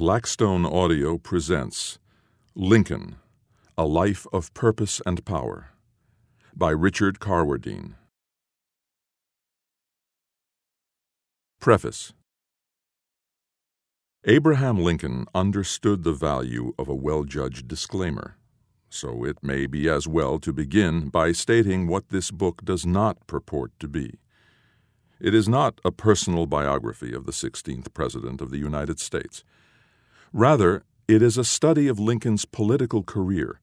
Blackstone Audio presents Lincoln A Life of Purpose and Power by Richard Carwardine. Preface Abraham Lincoln understood the value of a well judged disclaimer, so it may be as well to begin by stating what this book does not purport to be. It is not a personal biography of the 16th President of the United States. Rather, it is a study of Lincoln's political career,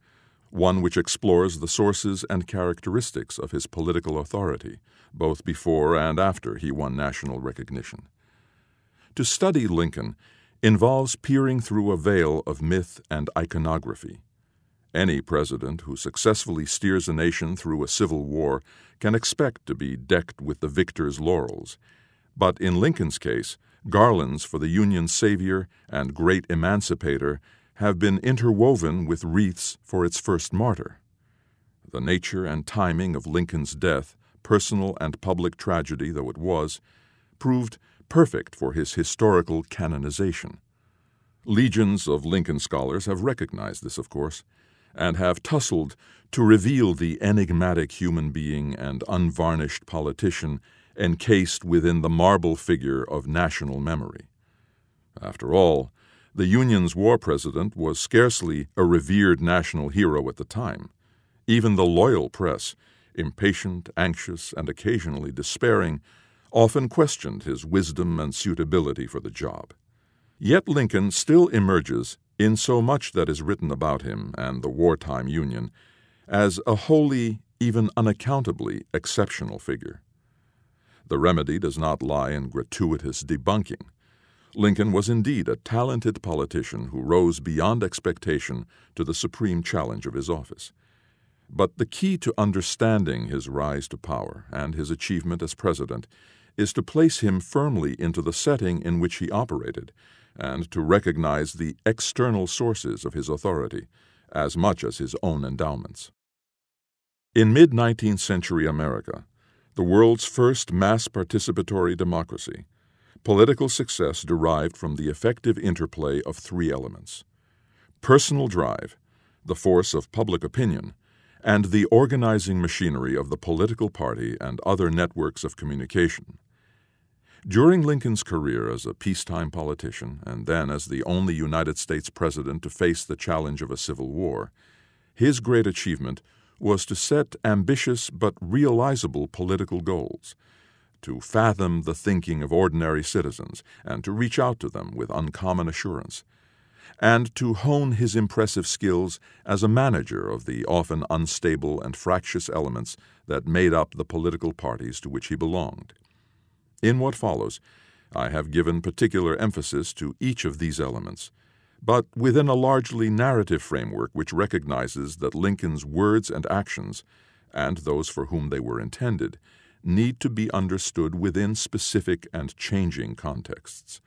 one which explores the sources and characteristics of his political authority, both before and after he won national recognition. To study Lincoln involves peering through a veil of myth and iconography. Any president who successfully steers a nation through a civil war can expect to be decked with the victor's laurels. But in Lincoln's case, garlands for the Union's savior and great emancipator have been interwoven with wreaths for its first martyr. The nature and timing of Lincoln's death, personal and public tragedy though it was, proved perfect for his historical canonization. Legions of Lincoln scholars have recognized this, of course, and have tussled to reveal the enigmatic human being and unvarnished politician encased within the marble figure of national memory. After all, the Union's war president was scarcely a revered national hero at the time. Even the loyal press, impatient, anxious, and occasionally despairing, often questioned his wisdom and suitability for the job. Yet Lincoln still emerges, in so much that is written about him and the wartime Union, as a wholly, even unaccountably, exceptional figure. The remedy does not lie in gratuitous debunking. Lincoln was indeed a talented politician who rose beyond expectation to the supreme challenge of his office. But the key to understanding his rise to power and his achievement as president is to place him firmly into the setting in which he operated and to recognize the external sources of his authority as much as his own endowments. In mid 19th century America, the world's first mass participatory democracy, political success derived from the effective interplay of three elements personal drive, the force of public opinion, and the organizing machinery of the political party and other networks of communication. During Lincoln's career as a peacetime politician and then as the only United States president to face the challenge of a civil war, his great achievement was to set ambitious but realizable political goals, to fathom the thinking of ordinary citizens and to reach out to them with uncommon assurance, and to hone his impressive skills as a manager of the often unstable and fractious elements that made up the political parties to which he belonged. In what follows, I have given particular emphasis to each of these elements but within a largely narrative framework which recognizes that Lincoln's words and actions, and those for whom they were intended, need to be understood within specific and changing contexts.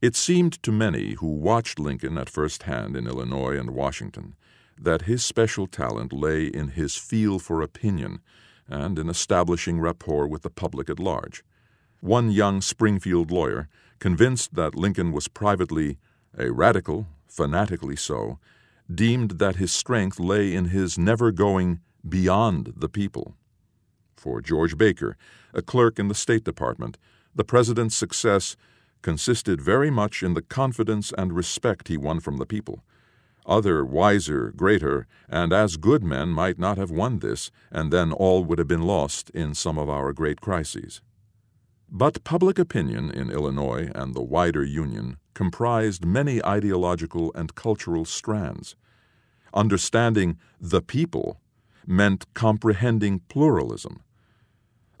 It seemed to many who watched Lincoln at first hand in Illinois and Washington that his special talent lay in his feel for opinion and in establishing rapport with the public at large. One young Springfield lawyer, convinced that Lincoln was privately a radical, fanatically so, deemed that his strength lay in his never going beyond the people. For George Baker, a clerk in the State Department, the President's success consisted very much in the confidence and respect he won from the people. Other wiser, greater, and as good men might not have won this, and then all would have been lost in some of our great crises. But public opinion in Illinois and the wider Union comprised many ideological and cultural strands. Understanding the people meant comprehending pluralism.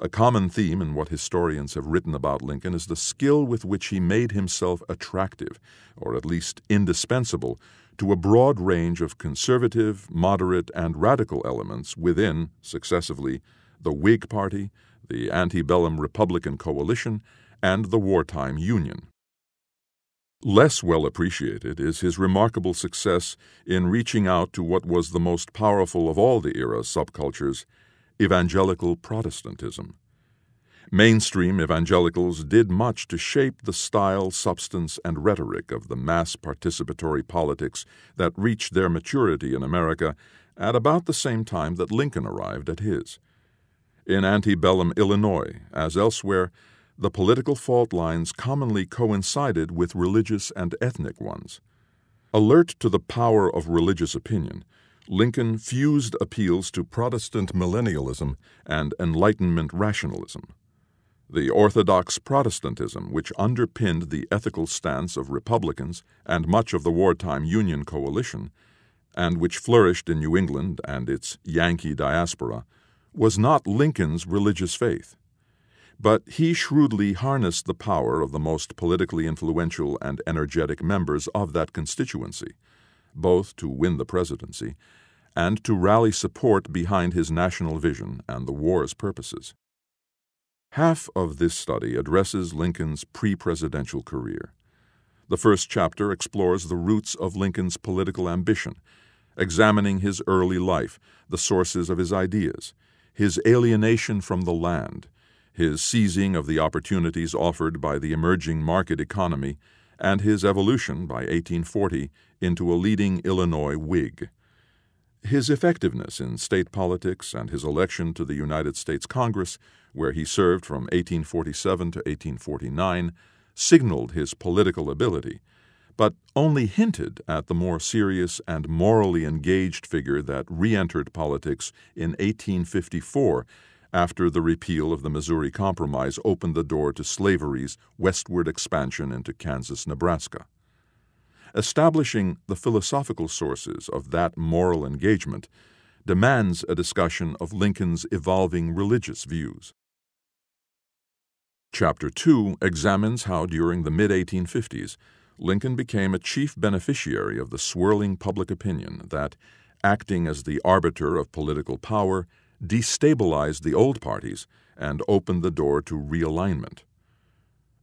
A common theme in what historians have written about Lincoln is the skill with which he made himself attractive, or at least indispensable, to a broad range of conservative, moderate, and radical elements within, successively, the Whig Party, the antebellum Republican coalition, and the wartime Union. Less well appreciated is his remarkable success in reaching out to what was the most powerful of all the era's subcultures, evangelical Protestantism. Mainstream evangelicals did much to shape the style, substance, and rhetoric of the mass participatory politics that reached their maturity in America at about the same time that Lincoln arrived at his. In antebellum Illinois, as elsewhere, the political fault lines commonly coincided with religious and ethnic ones. Alert to the power of religious opinion, Lincoln fused appeals to Protestant millennialism and Enlightenment rationalism. The orthodox Protestantism, which underpinned the ethical stance of Republicans and much of the wartime Union coalition, and which flourished in New England and its Yankee diaspora, was not Lincoln's religious faith. But he shrewdly harnessed the power of the most politically influential and energetic members of that constituency, both to win the presidency and to rally support behind his national vision and the war's purposes. Half of this study addresses Lincoln's pre presidential career. The first chapter explores the roots of Lincoln's political ambition, examining his early life, the sources of his ideas, his alienation from the land, his seizing of the opportunities offered by the emerging market economy, and his evolution by 1840 into a leading Illinois Whig. His effectiveness in state politics and his election to the United States Congress, where he served from 1847 to 1849, signaled his political ability, but only hinted at the more serious and morally engaged figure that re entered politics in 1854 after the repeal of the Missouri Compromise opened the door to slavery's westward expansion into Kansas, Nebraska. Establishing the philosophical sources of that moral engagement demands a discussion of Lincoln's evolving religious views. Chapter 2 examines how during the mid 1850s Lincoln became a chief beneficiary of the swirling public opinion that, acting as the arbiter of political power, destabilized the old parties and opened the door to realignment.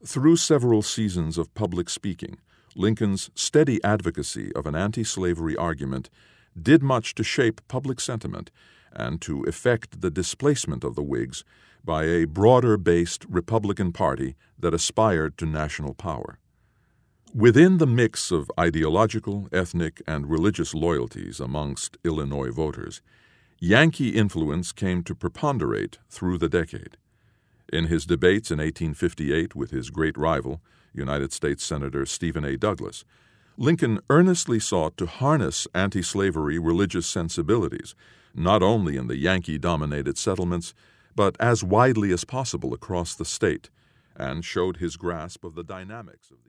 Through several seasons of public speaking, Lincoln's steady advocacy of an anti slavery argument did much to shape public sentiment and to effect the displacement of the Whigs by a broader based Republican Party that aspired to national power. Within the mix of ideological, ethnic, and religious loyalties amongst Illinois voters, Yankee influence came to preponderate through the decade. In his debates in 1858 with his great rival, United States Senator Stephen A. Douglas, Lincoln earnestly sought to harness anti slavery religious sensibilities, not only in the Yankee dominated settlements, but as widely as possible across the state, and showed his grasp of the dynamics of the.